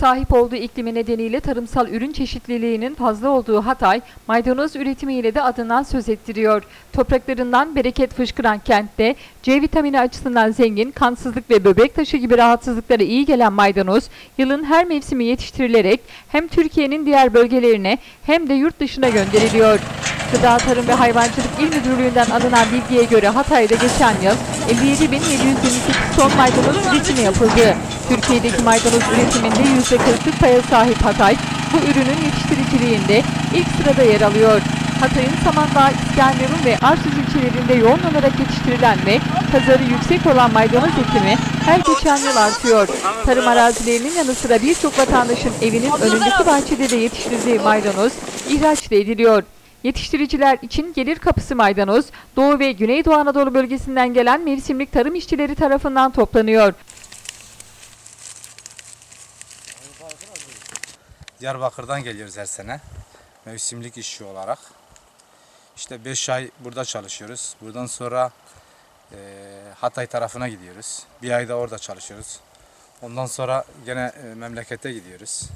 sahip olduğu iklimi nedeniyle tarımsal ürün çeşitliliğinin fazla olduğu Hatay, maydanoz üretimiyle de adından söz ettiriyor. Topraklarından bereket fışkıran kentte C vitamini açısından zengin, kansızlık ve böbrek taşı gibi rahatsızlıklara iyi gelen maydanoz, yılın her mevsimi yetiştirilerek hem Türkiye'nin diğer bölgelerine hem de yurt dışına gönderiliyor. Gıda Tarım ve Hayvancılık İl Müdürlüğü'nden alınan bilgiye göre Hatay'da geçen yıl 57.728 ton maydanoz üretimi yapıldı. Türkiye'deki maydanoz üretiminde %40'lık paya sahip Hatay, bu ürünün yetiştiriciliğinde ilk sırada yer alıyor. Hatay'ın Samandağ, İskenderun ve Arsuz ilçelerinde yoğun olarak yetiştirilen ve pazarı yüksek olan maydanoz ekimi her geçen yıl artıyor. Tarım arazilerinin yanı sıra birçok vatandaşın evinin önündeki bahçede de yetiştirdiği maydanoz ihraç ediliyor. Yetiştiriciler için gelir kapısı maydanoz, Doğu ve Güneydoğu Anadolu bölgesinden gelen mevsimlik tarım işçileri tarafından toplanıyor. Diyarbakır'dan geliyoruz her sene. Mevsimlik işçi olarak. İşte 5 ay burada çalışıyoruz. Buradan sonra e, Hatay tarafına gidiyoruz. Bir ay da orada çalışıyoruz. Ondan sonra gene e, memlekete gidiyoruz.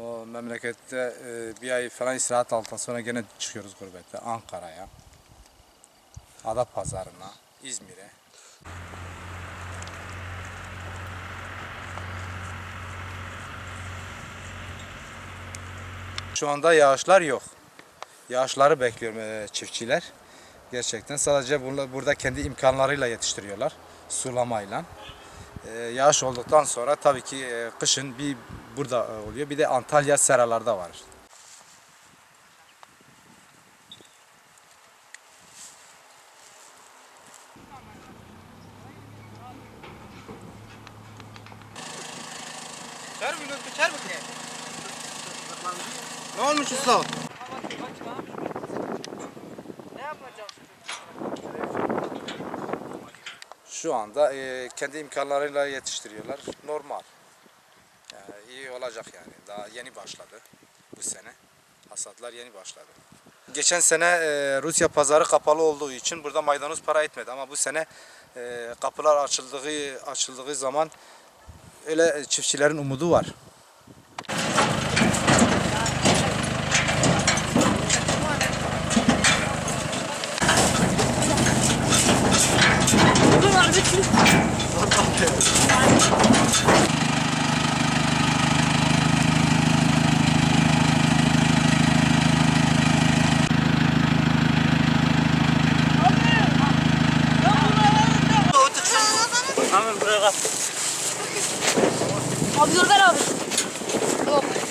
O memlekette e, bir ay falan istirahat aldıktan sonra gene çıkıyoruz gurbete. Ankara'ya, Adapazarı'na, İzmir'e. Şu anda yağışlar yok. Yağışları bekliyor e, çiftçiler. Gerçekten sadece burada, kendi imkanlarıyla yetiştiriyorlar. Sulamayla. E, yağış olduktan sonra tabii ki e, kışın bir burada oluyor. Bir de Antalya seralarda var. Çar mı çar mı? Ne olmuş usta? Şu anda e, kendi imkanlarıyla yetiştiriyorlar. Normal. Yani iyi olacak yani. Daha yeni başladı bu sene. Hasatlar yeni başladı. Geçen sene e, Rusya pazarı kapalı olduğu için burada maydanoz para etmedi ama bu sene e, kapılar açıldığı açıldığı zaman öyle çiftçilerin umudu var. 들어가. 아, 밑으로 따라가.